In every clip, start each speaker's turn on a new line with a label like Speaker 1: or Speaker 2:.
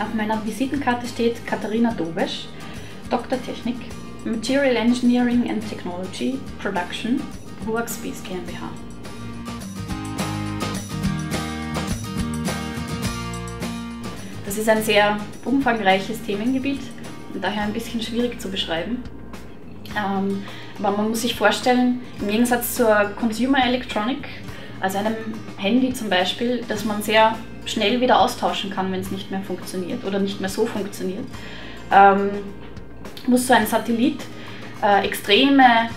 Speaker 1: Auf meiner Visitenkarte steht Katharina Dobesch, Dr. Technik, Material Engineering and Technology, Production, Workspace GmbH. Das ist ein sehr umfangreiches Themengebiet und daher ein bisschen schwierig zu beschreiben. Ähm, aber man muss sich vorstellen, im Gegensatz zur Consumer Electronic, also einem Handy zum Beispiel, dass man sehr schnell wieder austauschen kann, wenn es nicht mehr funktioniert oder nicht mehr so funktioniert, ähm, muss so ein Satellit äh, extreme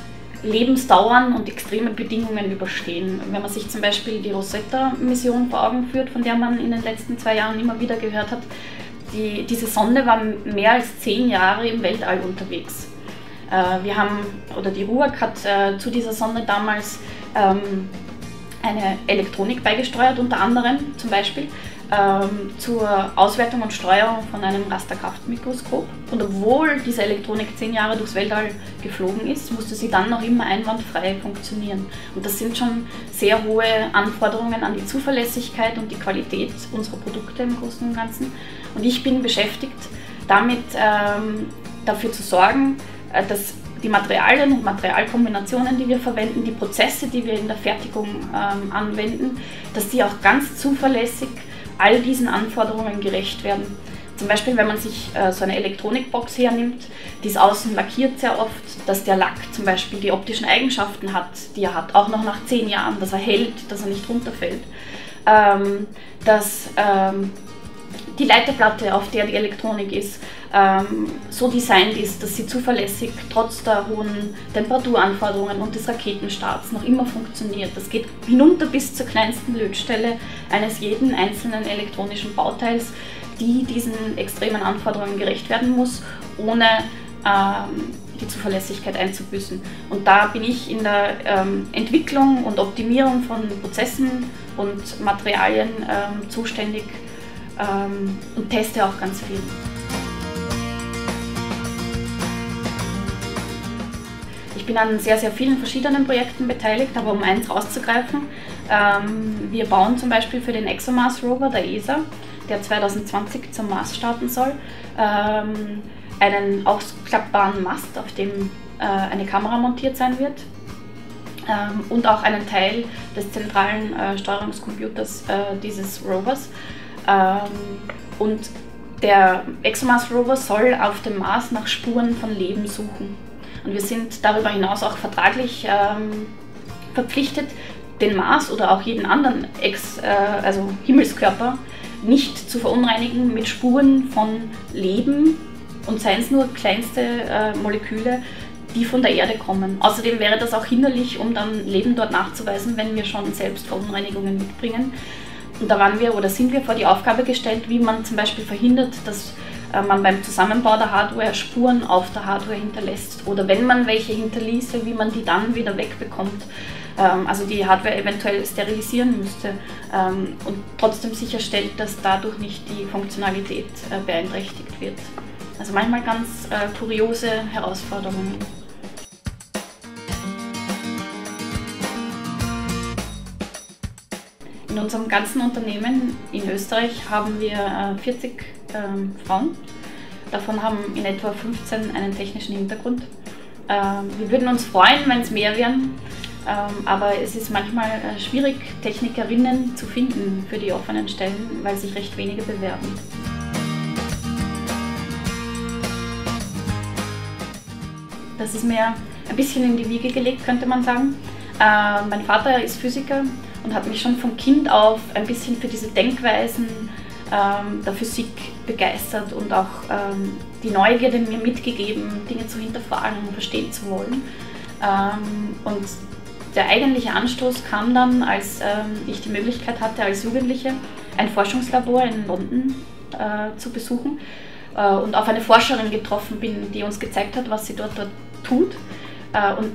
Speaker 1: Lebensdauern und extreme Bedingungen überstehen. Wenn man sich zum Beispiel die Rosetta-Mission vor Augen führt, von der man in den letzten zwei Jahren immer wieder gehört hat, die, diese Sonde war mehr als zehn Jahre im Weltall unterwegs. Äh, wir haben, oder die RUAG hat äh, zu dieser Sonde damals ähm, eine Elektronik beigesteuert, unter anderem zum Beispiel ähm, zur Auswertung und Steuerung von einem Rasterkraftmikroskop. Und obwohl diese Elektronik zehn Jahre durchs Weltall geflogen ist, musste sie dann noch immer einwandfrei funktionieren. Und das sind schon sehr hohe Anforderungen an die Zuverlässigkeit und die Qualität unserer Produkte im Großen und Ganzen. Und ich bin beschäftigt, damit ähm, dafür zu sorgen, äh, dass die Materialien und Materialkombinationen, die wir verwenden, die Prozesse, die wir in der Fertigung ähm, anwenden, dass die auch ganz zuverlässig all diesen Anforderungen gerecht werden. Zum Beispiel, wenn man sich äh, so eine Elektronikbox hernimmt, die ist außen lackiert sehr oft, dass der Lack zum Beispiel die optischen Eigenschaften hat, die er hat, auch noch nach zehn Jahren, dass er hält, dass er nicht runterfällt. Ähm, dass ähm, die Leiterplatte, auf der die Elektronik ist, ähm, so designt ist, dass sie zuverlässig trotz der hohen Temperaturanforderungen und des Raketenstarts noch immer funktioniert. Das geht hinunter bis zur kleinsten Lötstelle eines jeden einzelnen elektronischen Bauteils, die diesen extremen Anforderungen gerecht werden muss, ohne ähm, die Zuverlässigkeit einzubüßen. Und da bin ich in der ähm, Entwicklung und Optimierung von Prozessen und Materialien ähm, zuständig ähm, und teste auch ganz viel. Bin an sehr, sehr vielen verschiedenen Projekten beteiligt, aber um eins rauszugreifen, ähm, wir bauen zum Beispiel für den ExoMars Rover der ESA, der 2020 zum Mars starten soll, ähm, einen ausklappbaren Mast, auf dem äh, eine Kamera montiert sein wird ähm, und auch einen Teil des zentralen äh, Steuerungscomputers äh, dieses Rovers. Ähm, und der ExoMars Rover soll auf dem Mars nach Spuren von Leben suchen. Und wir sind darüber hinaus auch vertraglich ähm, verpflichtet, den Mars oder auch jeden anderen Ex, äh, also Himmelskörper nicht zu verunreinigen mit Spuren von Leben und seien es nur kleinste äh, Moleküle, die von der Erde kommen. Außerdem wäre das auch hinderlich, um dann Leben dort nachzuweisen, wenn wir schon selbst Verunreinigungen mitbringen. Und da waren wir oder sind wir vor die Aufgabe gestellt, wie man zum Beispiel verhindert, dass man beim Zusammenbau der Hardware Spuren auf der Hardware hinterlässt oder wenn man welche hinterließe, wie man die dann wieder wegbekommt. Ähm, also die Hardware eventuell sterilisieren müsste ähm, und trotzdem sicherstellt, dass dadurch nicht die Funktionalität äh, beeinträchtigt wird. Also manchmal ganz äh, kuriose Herausforderungen. In unserem ganzen Unternehmen in Österreich haben wir 40 äh, ähm, Frauen. Davon haben in etwa 15 einen technischen Hintergrund. Ähm, wir würden uns freuen, wenn es mehr wären, ähm, aber es ist manchmal äh, schwierig, Technikerinnen zu finden für die offenen Stellen, weil sich recht wenige bewerben. Das ist mir ein bisschen in die Wiege gelegt, könnte man sagen. Äh, mein Vater ist Physiker und hat mich schon von Kind auf ein bisschen für diese Denkweisen ähm, der Physik begeistert und auch ähm, die Neugierde mir mitgegeben, Dinge zu hinterfragen und verstehen zu wollen. Ähm, und der eigentliche Anstoß kam dann, als ähm, ich die Möglichkeit hatte, als Jugendliche ein Forschungslabor in London äh, zu besuchen äh, und auf eine Forscherin getroffen bin, die uns gezeigt hat, was sie dort, dort tut. Äh, und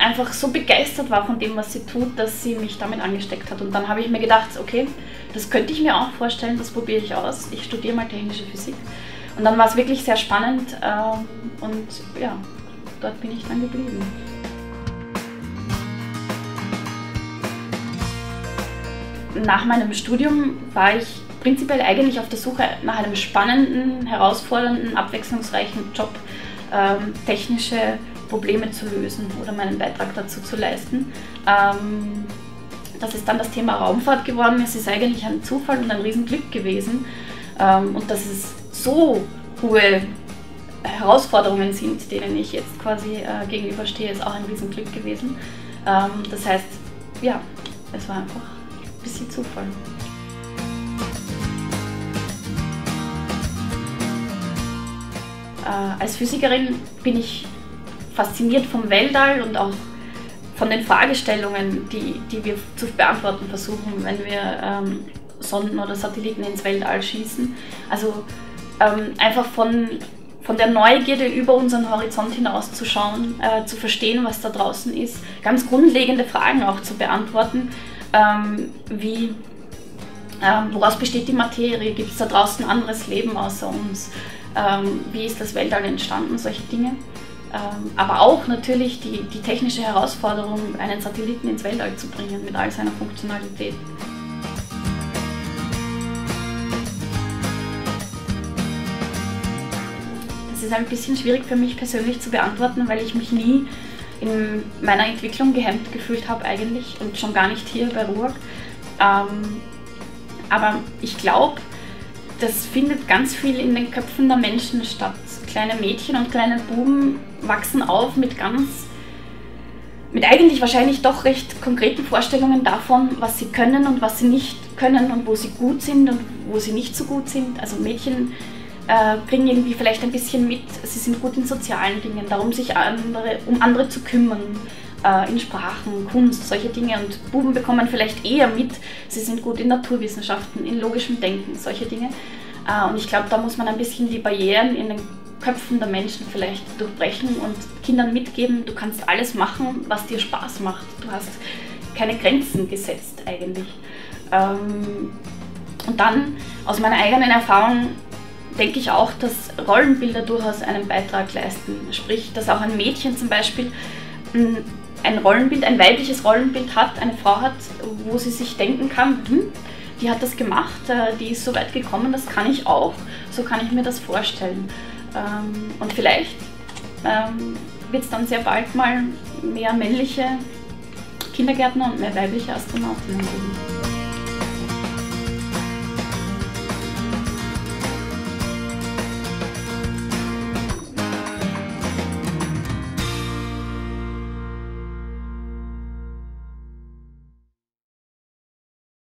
Speaker 1: einfach so begeistert war von dem, was sie tut, dass sie mich damit angesteckt hat. Und dann habe ich mir gedacht, okay, das könnte ich mir auch vorstellen, das probiere ich aus. Ich studiere mal technische Physik. Und dann war es wirklich sehr spannend ähm, und ja, dort bin ich dann geblieben. Nach meinem Studium war ich prinzipiell eigentlich auf der Suche nach einem spannenden, herausfordernden, abwechslungsreichen Job, ähm, technische Probleme zu lösen oder meinen Beitrag dazu zu leisten. Ähm, dass es dann das Thema Raumfahrt geworden ist, ist eigentlich ein Zufall und ein Riesenglück gewesen. Ähm, und dass es so hohe Herausforderungen sind, denen ich jetzt quasi äh, gegenüberstehe, ist auch ein Riesenglück gewesen. Ähm, das heißt, ja, es war einfach ein bisschen Zufall. Äh, als Physikerin bin ich fasziniert vom Weltall und auch von den Fragestellungen, die, die wir zu beantworten versuchen, wenn wir ähm, Sonden oder Satelliten ins Weltall schießen. Also ähm, einfach von, von der Neugierde über unseren Horizont hinaus zu schauen, äh, zu verstehen, was da draußen ist, ganz grundlegende Fragen auch zu beantworten, ähm, wie ähm, woraus besteht die Materie, gibt es da draußen anderes Leben außer uns, ähm, wie ist das Weltall entstanden, solche Dinge. Ähm, aber auch natürlich die, die technische Herausforderung, einen Satelliten ins Weltall zu bringen mit all seiner Funktionalität. Das ist ein bisschen schwierig für mich persönlich zu beantworten, weil ich mich nie in meiner Entwicklung gehemmt gefühlt habe eigentlich und schon gar nicht hier bei RUAG. Ähm, aber ich glaube, das findet ganz viel in den Köpfen der Menschen statt. Kleine Mädchen und kleine Buben wachsen auf mit ganz, mit eigentlich wahrscheinlich doch recht konkreten Vorstellungen davon, was sie können und was sie nicht können und wo sie gut sind und wo sie nicht so gut sind. Also Mädchen äh, bringen irgendwie vielleicht ein bisschen mit, sie sind gut in sozialen Dingen, darum sich andere, um andere zu kümmern, in Sprachen, Kunst, solche Dinge. Und Buben bekommen vielleicht eher mit, sie sind gut in Naturwissenschaften, in logischem Denken, solche Dinge. Äh, und ich glaube, da muss man ein bisschen die Barrieren in den Köpfen der Menschen vielleicht durchbrechen und Kindern mitgeben, du kannst alles machen, was dir Spaß macht. Du hast keine Grenzen gesetzt eigentlich. Ähm, und dann aus meiner eigenen Erfahrung denke ich auch, dass Rollenbilder durchaus einen Beitrag leisten. Sprich, dass auch ein Mädchen zum Beispiel ein Rollenbild, ein weibliches Rollenbild hat, eine Frau hat, wo sie sich denken kann, hm, die hat das gemacht, äh, die ist so weit gekommen, das kann ich auch. So kann ich mir das vorstellen. Ähm, und vielleicht ähm, wird es dann sehr bald mal mehr männliche Kindergärtner und mehr weibliche Astronautinnen geben.